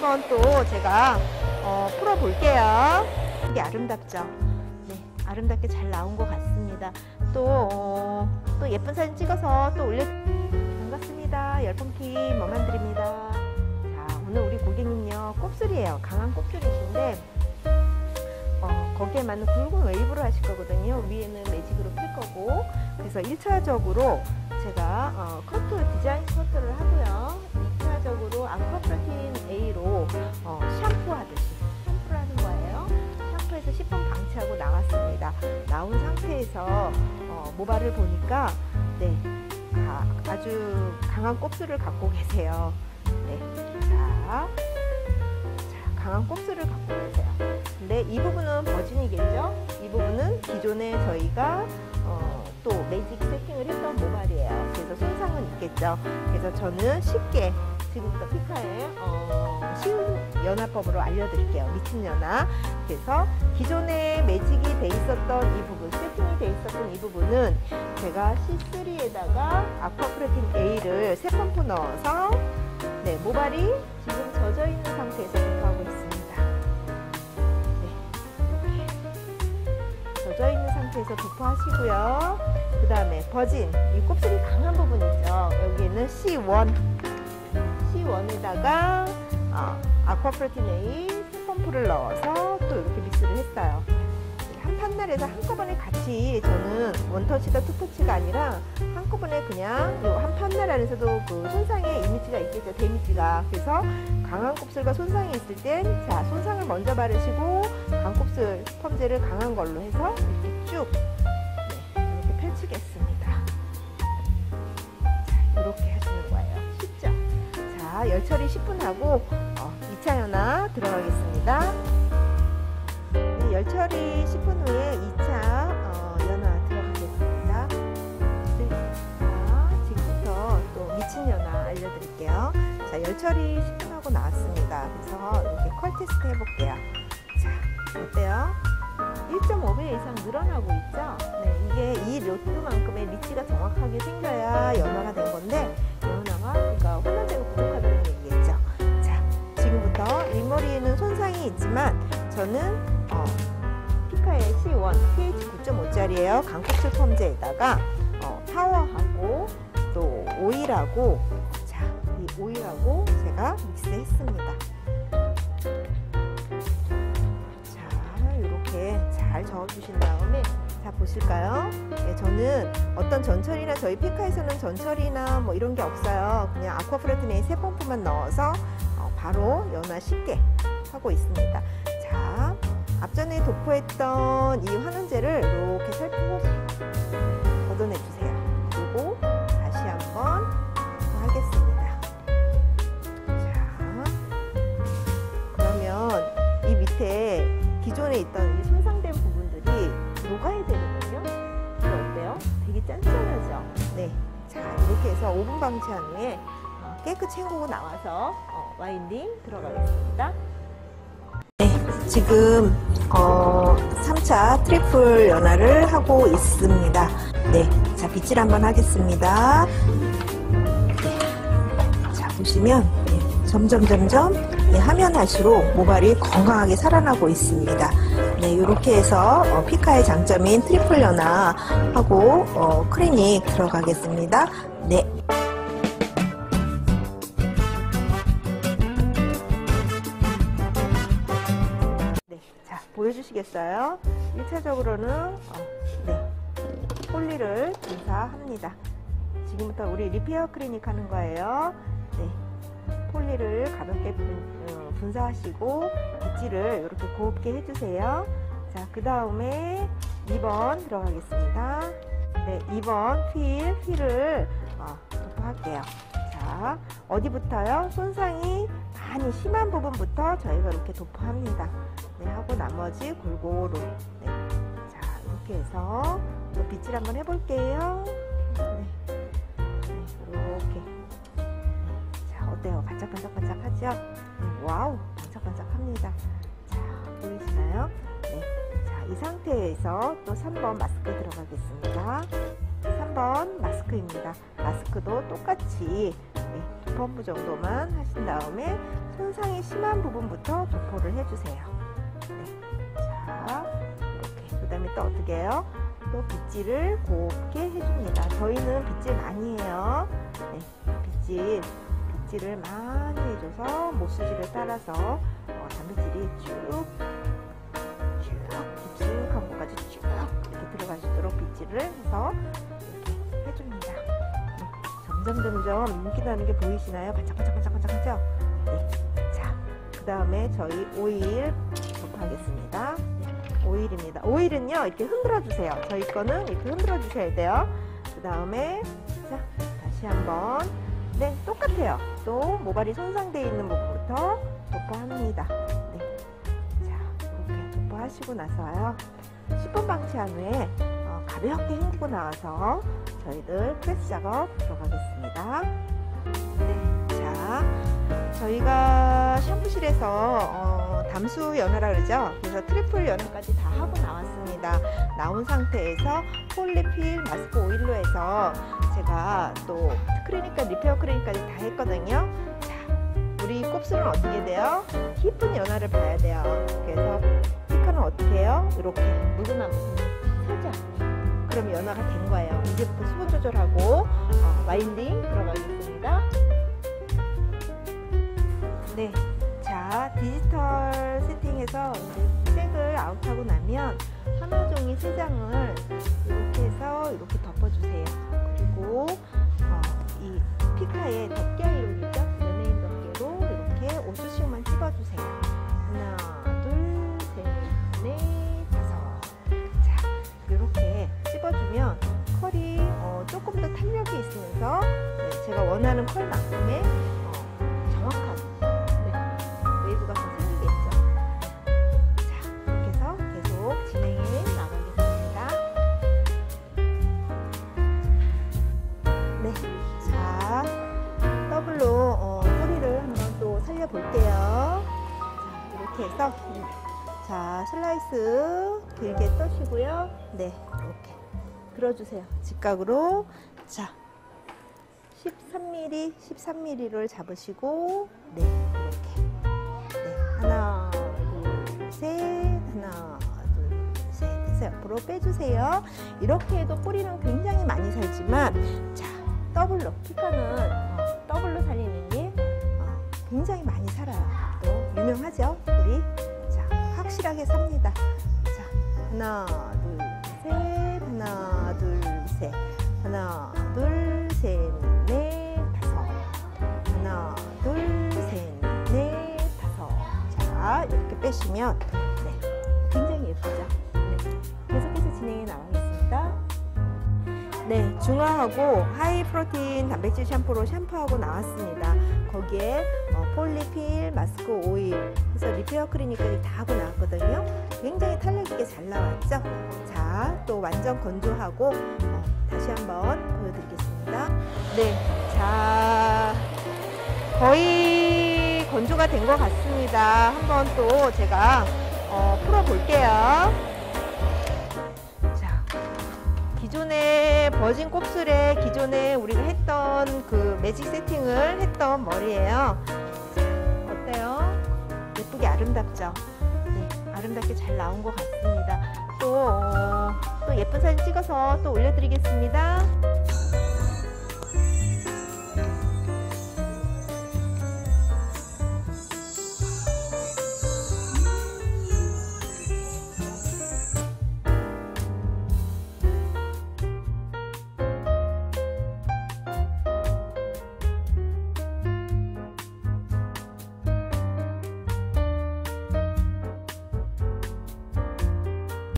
한번 또 제가 어, 풀어볼게요. 이게 아름답죠? 네, 아름답게 잘 나온 것 같습니다. 또, 어, 또 예쁜 사진 찍어서 또 올려, 반갑습니다. 열풍팀 머만드립니다. 자, 오늘 우리 고객님요, 곱슬이에요. 강한 곱슬이신데, 어, 거기에 맞는 굵은 웨이브를 하실 거거든요. 위에는 매직으로 필 거고. 그래서 1차적으로 제가 어, 커트, 디자인 커트를 하고요. 2차적으로 아쿠아프로틴 A로 어, 샴푸하듯이 샴푸를 하는 거예요. 샴푸해서 10분 방치하고 나왔습니다. 나온 상태에서 어, 모발을 보니까 네, 가- 아주 강한 곱슬을 갖고 계세요. 네, 자, 자, 강한 곱슬을 갖고 계세요. 근데 이 부분은 버진이겠죠? 이 부분은 기존에 저희가 어, 또 매직 세팅을 했던 모발이에요. 그래서 손상은 있겠죠. 그래서 저는 쉽게 지금부터 피카의 어, 쉬운 연화법으로 알려드릴게요. 미친 연화. 그래서 기존에 매직이 돼 있었던 이 부분, 세팅이 돼 있었던 이 부분은 제가 C3에다가 아쿠아프레틴 A를 세 펌프 넣어서 네, 모발이 지금 젖어 있는 상태에서 도포하고 있습니다. 네. 젖어 있는 상태에서 도포하시고요. 그 다음에 버진, 이 곱슬이 강한 부분 있죠. 여기에는 C1, C1에다가 어, 아쿠아프로틴 A 펌프를 넣어서 또 이렇게 믹스를 했어요. 한 판넬에서 한꺼번에 같이 저는 원터치다 투터치가 아니라 한꺼번에 그냥 요한 판넬 안에서도 그 손상의 이미지가 있겠죠 데미지가. 그래서 강한 곱슬과 손상이 있을 땐 자 손상을 먼저 바르시고 강곱슬 펌제를 강한 걸로 해서 이렇게 쭉 네, 이렇게 펼치겠습니다. 자 이렇게 하시는 거예요 자 열처리 10분 하고 어, 2차 연화 들어가겠습니다 네, 열처리 10분 후에 2차 어, 연화 들어가겠습니다. 네. 자, 지금부터 또 미친 연화 알려드릴게요. 자, 열처리 10분 하고 나왔습니다. 그래서 이렇게 컬 테스트 해볼게요. 자, 어때요? 1.5배 이상 늘어나고 있죠? 네, 이게 이 로트만큼의 리치가 정확하게 생겨야 연화가 된 건데, 연화가 그러니까 혼란되고. 자, 윗머리에는 손상이 있지만, 저는 어, 피카의 C1 pH 9.5짜리예요. 강국수 펌제에다가 어, 파워하고 또 오일하고 자, 이 오일하고 제가 믹스했습니다. 자, 이렇게 잘 저어주신 다음에 자 보실까요? 네, 저는 어떤 전처리나 저희 피카에서는 전처리나 뭐 이런 게 없어요. 그냥 아쿠아프레트네이 세 펌프만 넣어서 어, 바로 연화 쉽게 하고 있습니다. 자, 앞전에 도포했던 이 환원제를 이렇게 살포시 걷어내 주세요. 그리고 다시 한번 하겠습니다. 자, 그러면 이 밑에 기존에 있던 이 손상된 부분들이 녹아야 되거든요. 이거 어때요? 되게 쫀쫀하죠? 네. 자, 이렇게 해서 5분 방치한 후에 어, 깨끗이 헹구고 나와서 어, winding 들어가겠습니다. 지금 어, 3차 triple 연화를 하고 있습니다. 네, 자 빗질 한번 하겠습니다. 네. 자 보시면 네, 점점 점점 네, 하면 할수록 모발이 건강하게 살아나고 있습니다. 네, 이렇게 해서 어, 피카의 장점인 triple 연화하고 어, 클리닉 들어가겠습니다. 네. 네, 보여주시겠어요? 1차적으로는 어, 네, poly를 분사합니다. 지금부터 우리 repair 클리닉 하는 거예요. 네, poly를 가볍게 분, 어, 분사하시고 빗질을 이렇게 곱게 해주세요. 자, 그 다음에 2번 들어가겠습니다. 네, 2번 휠, 휠을 어, 도포할게요. 자, 어디부터요? 손상이 많이 심한 부분부터 저희가 이렇게 도포합니다. 네, 하고 나머지 골고루. 네. 자, 이렇게 해서 또 빗질 한번 해볼게요. 네. 네, 이렇게. 네. 자, 어때요? 반짝반짝반짝 하죠? 네, 와우, 반짝반짝합니다. 자, 보이시나요? 네. 자, 이 상태에서 또 3번 마스크 들어가겠습니다. 3번 마스크입니다. 마스크도 똑같이 네, 두 펌프 정도만 하신 다음에 손상이 심한 부분부터 도포를 해주세요. 네. 자, 이렇게. 그 다음에 또 어떻게 해요? 또 빗질을 곱게 해줍니다. 저희는 빗질 많이 해요. 네, 빗질, 빗질을 많이 해줘서 모수지를 따라서 어, 단백질이 쭉, 쭉 깊숙한 곳까지 쭉 이렇게 들어가시도록 빗질을 해서 이렇게 해줍니다. 네, 점점 점점 윤기 나는 게 보이시나요? 반짝반짝 반짝반짝 하죠? 네, 자, 그 다음에 저희 오일. 오일입니다. 오일은요 이렇게 흔들어 주세요. 저희 거는 이렇게 흔들어 주셔야 돼요. 그 다음에 자 다시 한번 네 똑같아요. 또 모발이 손상되어 있는 부분부터 도포합니다. 네, 자 이렇게 도포하시고 나서요 10분 방치한 후에 어, 가볍게 헹구고 나와서 저희들 프레스 작업 들어가겠습니다. 네, 자 저희가 샴푸실에서 어, 담수 연화라 그러죠. 그래서 triple 연화까지 다 하고 나왔습니다. 나온 상태에서 폴리필 마스크 오일로 해서 제가 또 클리닉까 repair 클리닉까지 다 했거든요. 자, 우리 곱슬은 어떻게 돼요? 깊은 연화를 봐야 돼요. 그래서 피카는 어떻게 해요? 이렇게 묻어나면 살짝. 그럼 연화가 된 거예요. 이제부터 수분 조절하고 어, 와인딩 들어가겠습니다. 자, 디지털 세팅해서 색을 아웃하고 나면 하나 종이 세 장을 이렇게 해서 이렇게 덮어주세요. 그리고 어, 이 피카에 덮개 아 자, 슬라이스 길게 떠시고요. 네, 이렇게 들어주세요. 직각으로 자, 13mm, 13mm를 잡으시고 네, 이렇게 네, 하나, 둘, 셋, 하나, 둘, 셋 해서 옆으로 빼주세요. 이렇게 해도 뿌리는 굉장히 많이 살지만 자, 더블로 피카는 어, 더블로 살리는 게 어, 굉장히 많이 살아요. 또 유명하죠, 우리 자, 확실하게 삽니다. 자, 하나, 둘, 셋, 하나, 둘, 셋, 하나, 둘, 셋, 넷, 다섯. 하나, 둘, 셋, 넷, 다섯. 자, 이렇게 빼시면 네, 굉장히 예쁘죠? 중화하고 high protein 단백질 샴푸로 샴푸하고 나왔습니다. 거기에 어, 폴리필, 마스크 오일, 해서 repair 클리닉까지 다 하고 나왔거든요. 굉장히 탄력 있게 잘 나왔죠? 자, 또 완전 건조하고 어, 다시 한번 보여드리겠습니다. 네, 자, 거의 건조가 된 것 같습니다. 한번 또 제가 어, 풀어볼게요. 기존에 버진 곱슬에 기존에 우리가 했던 그 매직 세팅을 했던 머리예요. 자, 어때요? 예쁘게 아름답죠? 네, 아름답게 잘 나온 것 같습니다. 또, 어, 또 예쁜 사진 찍어서 또 올려드리겠습니다.